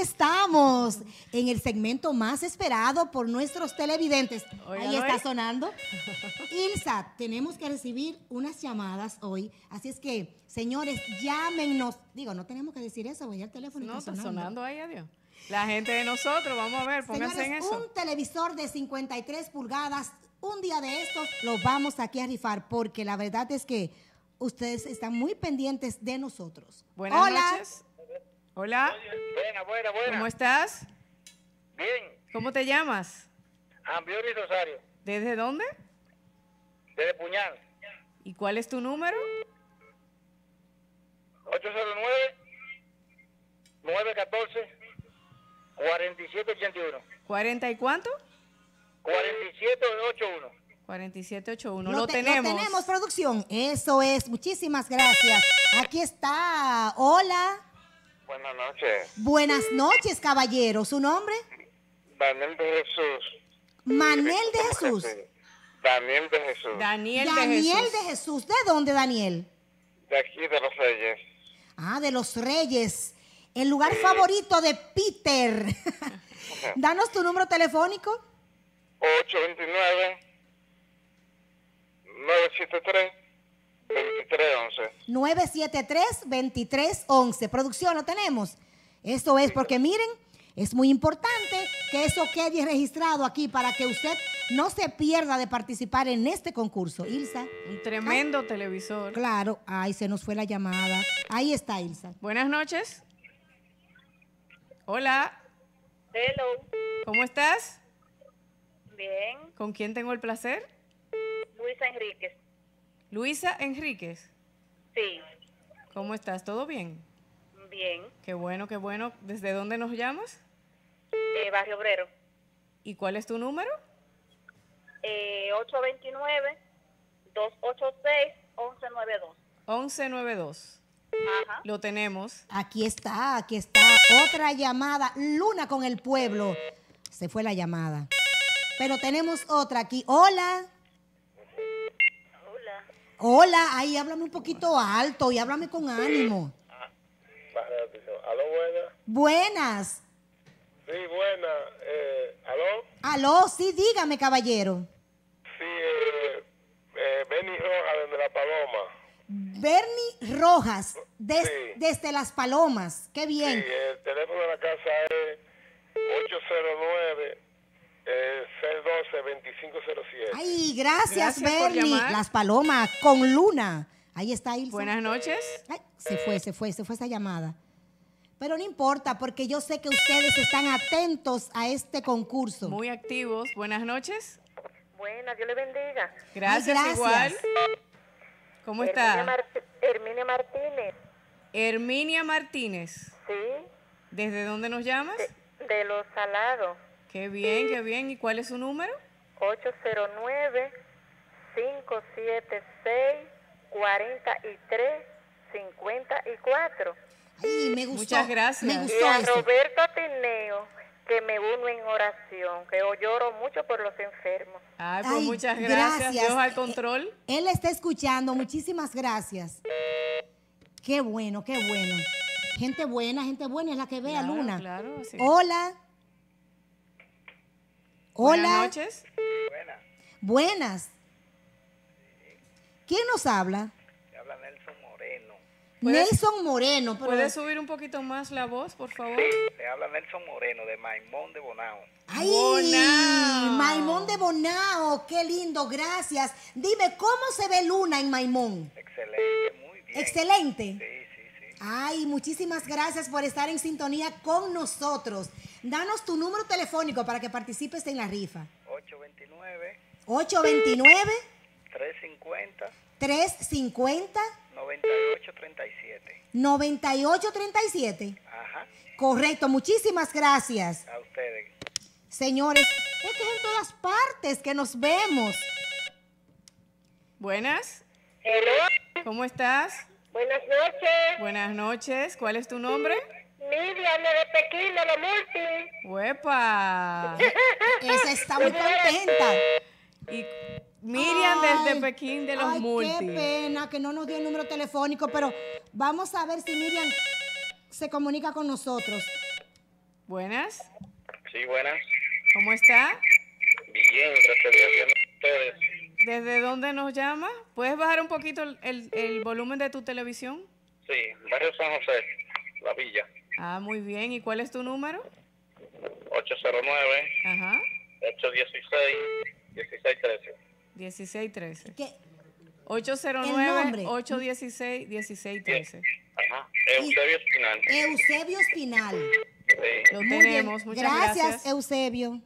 estamos en el segmento más esperado por nuestros televidentes. Ahí está sonando. Ilsa, tenemos que recibir unas llamadas hoy. Así es que, señores, llámenos. Digo, no tenemos que decir eso, voy al teléfono. y No, está está sonando. sonando ahí, adiós. La gente de nosotros, vamos a ver, pónganse en Señores, eso. un televisor de 53 pulgadas, un día de estos lo vamos aquí a rifar porque la verdad es que ustedes están muy pendientes de nosotros. Buenas Hola. noches. Hola, Buena, buena, buena. ¿cómo estás? Bien. ¿Cómo te llamas? Ambiori Rosario, ¿Desde dónde? desde Puñal. ¿Y cuál es tu número? 809 914 4781. ¿40 y cuánto? 4781. 4781. Lo Lo, te- tenemos. Lo tenemos, producción. Eso es. Muchísimas gracias. Aquí está. Hola. Buenas noches. Buenas noches, caballero. ¿Su nombre? Daniel de Jesús. Manel de Jesús. Daniel de Jesús. Daniel, de Daniel Jesús. de Jesús. ¿De dónde, Daniel? De aquí de los Reyes. Ah, de los Reyes. El lugar favorito de Peter. Danos tu número telefónico. 829 973 2311. 973-2311. Producción, ¿lo tenemos? Eso es porque miren, es muy importante que eso quede registrado aquí para que usted no se pierda de participar en este concurso. Ilsa, Un tremendo televisor. claro, ay, se nos fue la llamada. Ahí está Ilsa. Buenas noches. Hola, Hello, ¿cómo estás? bien. ¿Con quién tengo el placer? Luisa Enríquez. Luisa Enríquez. Sí, ¿Cómo estás? ¿Todo bien? bien. Qué bueno, qué bueno. ¿Desde dónde nos llamas? Eh, Barrio Obrero. ¿Y cuál es tu número? Eh, 829-286-1192. 1192. Ajá. Lo tenemos. Aquí está, aquí está. Otra llamada. Luna con el pueblo. Se fue la llamada. Pero tenemos otra aquí. Hola. Hola. Ahí háblame un poquito alto y háblame con ánimo. Aló, buena. Buenas. Sí, buena. Eh, aló. Aló, sí, dígame, caballero. Sí, eh, eh, Benny Roja desde La Paloma. Bernie Rojas, des- Sí. desde Las Palomas. Qué Sí, bien. el teléfono de la casa es 809 eh, 612-2507. Ay, gracias, Bernie. Las Palomas con Luna. Ahí está Ilsa. Buenas noches. Ay, se fue, se fue, se fue esa llamada. Pero no importa, porque yo sé que ustedes están atentos a este concurso. Muy activos. Buenas noches. Buena, Dios le bendiga. Gracias, gracias. igual. ¿Cómo Herminia, está? Mart- Herminia Martínez. Herminia Martínez. Sí, ¿Desde dónde nos llamas? de Los Salados. Qué bien, qué bien. ¿Y cuál es su número? 809-576-4354. Ay, me gustó. Muchas gracias. Me Y a eso. Roberto Tineo, que me uno en oración, que yo lloro mucho por los enfermos. Ay, pues Ay, muchas gracias. Dios al Eh, control. Él está escuchando. Muchísimas gracias. Qué bueno, qué bueno. Gente buena, gente buena es la que ve a Claro, Luna. claro, sí. Hola. Hola. Buenas noches. Buenas. ¿Quién nos habla? habla Nelson Moreno. ¿Puedes- Nelson Moreno. pero- ¿Puedes subir un poquito más la voz, por favor? Le habla Nelson Moreno de Maimón de Bonao. ¡Ay! Bonao. Maimón de Bonao, qué lindo, gracias. Dime, ¿cómo se ve Luna en Maimón? Excelente, muy bien. Excelente. Sí, sí, sí. Ay, muchísimas gracias por estar en sintonía con nosotros. Danos tu número telefónico para que participes en la rifa. 829 829 350 350 9837. 9837. Ajá, Correcto, muchísimas gracias. a ustedes. Señores, es que es en todas partes que nos vemos. Buenas. Hello, ¿Cómo estás? Buenas noches. Buenas noches. ¿Cuál es tu nombre? Miriam de Pekín, de la Multi. ¡Huepa! Esa está muy contenta. Y Miriam desde Pekín de los ay, Multi. Qué pena que no nos dio el número telefónico, pero vamos a ver si Miriam se comunica con nosotros. Buenas. Sí, buenas. ¿Cómo está? Bien, gracias a Dios. ¿Desde dónde nos llama? ¿Puedes bajar un poquito el, el- el volumen de tu televisión? Sí, Barrio San José, La Villa, Ah, muy bien. ¿Y cuál es tu número? 809 Ajá. 816 1613. 1613. ¿Qué? 809 816 1613. Ajá. Eusebio Espinal. Eusebio Espinal. Sí. Lo Muy bien. tenemos. Muchas gracias, gracias. Eusebio.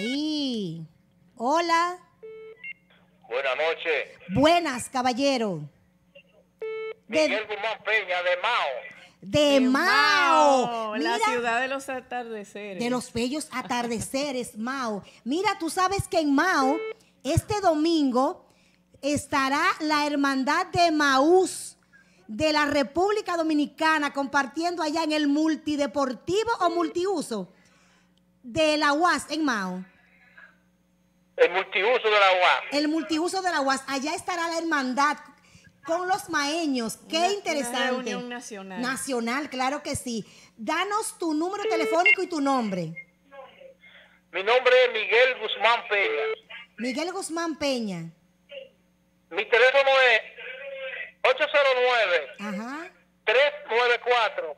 Ahí. Hola. Buenas noches. Buenas, caballero. De, Miguel Guzmán Peña, de Mao. de Mao. La Mira, ciudad de los atardeceres. de los bellos atardeceres, Mao. Mira, tú sabes que en Mao, este domingo, estará la hermandad de Maús de la República Dominicana compartiendo allá en el multideportivo o multiuso de la UAS en Mao. El multiuso de la UAS. El multiuso de la UAS. Allá estará la hermandad con los maeños. Qué Una- una interesante. reunión nacional. Nacional, claro que sí. Danos tu número telefónico y tu nombre. Mi nombre es Miguel Guzmán Peña. Miguel Guzmán Peña. Mi teléfono es 809 Ajá. 394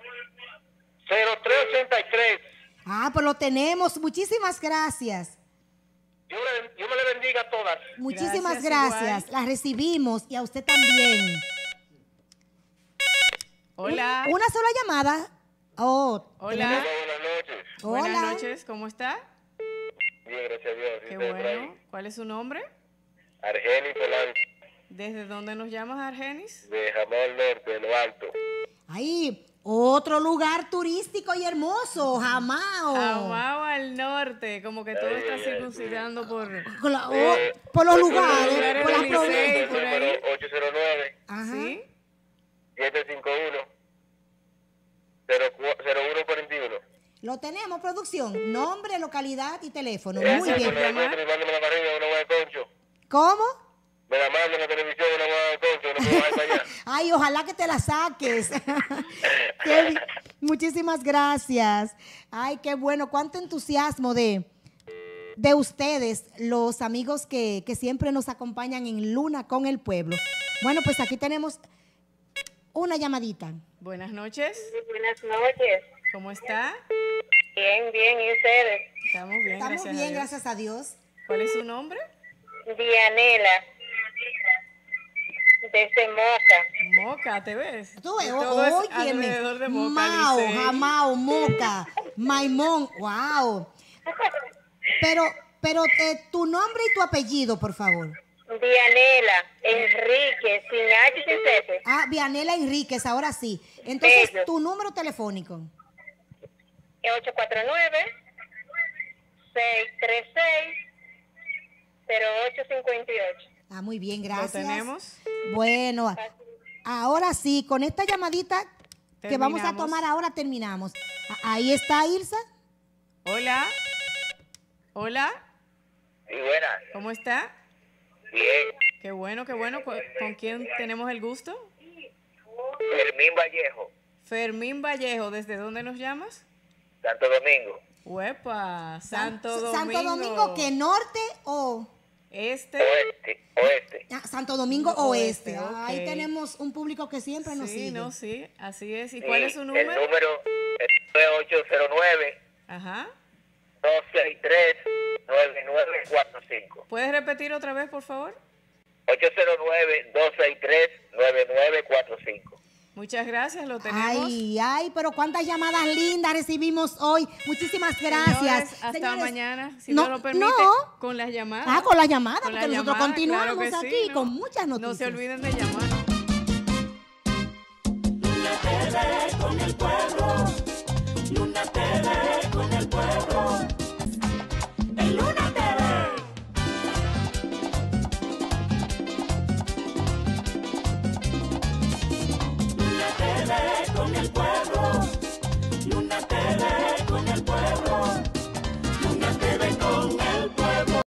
0383. Ah, pues lo tenemos. Muchísimas gracias. Yo me le bendiga a todas. Muchísimas Gracias. Las recibimos y a usted también. Hola. Una sola llamada. Oh, Hola. Buenas noches. Hola. Buenas noches. ¿Cómo está? Bien, gracias a Dios. ¿Y Qué bueno. ¿Cuál es su nombre? Argenis Polanco, ¿Desde dónde nos llamas, Argenis? de Jamón Norte, de lo alto. ahí, otro lugar turístico y hermoso, Jamao. Amao al norte, como que todo está circuncidando por... Oh, por los lugares, por las provincias. Licey. El por número ahí. 809 Ajá. ¿Sí? 751 0141. Lo tenemos, producción. Nombre, localidad y teléfono. Muy bien. ¿Cómo? Me la mando en la televisión, una hueá de concho, no me vaya para allá. Ay, ojalá que te la saques. Qué Muchísimas gracias. Ay, qué bueno. Cuánto entusiasmo de, de ustedes, los amigos que, que siempre nos acompañan en Luna con el pueblo. Bueno, pues aquí tenemos una llamadita. Buenas noches. Buenas noches. ¿Cómo está? Bien, bien, ¿y ustedes? Estamos bien, Estamos gracias a bien, Dios. gracias a Dios. ¿Cuál es su nombre? Dianela. Desde Moca. Moca, ¿te ves? Tú ves, óyeme. alrededor de Moca, Mao. Jamao, Moca, Maimón, wow. Pero, pero eh, tu nombre y tu apellido, por favor. Dianela, Enrique, sin H y sin Z. Ah, Vianela Enríquez, ahora sí. Entonces, Bello. tu número telefónico. 849-636-0858. Ah, muy bien, ¿Lo gracias. tenemos? Bueno, ahora sí, con esta llamadita que vamos a tomar ahora terminamos. A- Ahí está Ilsa. Hola. Hola. Y buenas, ¿Cómo está? bien. Qué bueno, qué bueno. ¿Con, con quién tenemos el gusto? Fermín Vallejo, Fermín Vallejo. ¿Desde dónde nos llamas? Santo Domingo. Huepa, Santo Domingo. Santo Domingo, ¿qué norte o Este. Oeste. Ah, Santo Domingo Oeste, Oeste? Ahí tenemos un público que siempre nos Sí, sigue. no, sí, así es. ¿Y Sí, cuál es su El número? número es 809 Ajá. 263 9945. ¿Puedes repetir otra vez, por favor? 809-263-9945. Muchas gracias, lo tenemos. Ay, ay, pero cuántas llamadas lindas recibimos hoy. Muchísimas Señores, gracias. hasta Señores, mañana, si no, no, lo permite, no. con las llamadas. Ah, con las llamadas, Con porque las nosotros llamadas, continuamos claro que sí, aquí ¿no? con muchas No noticias. se olviden de llamar.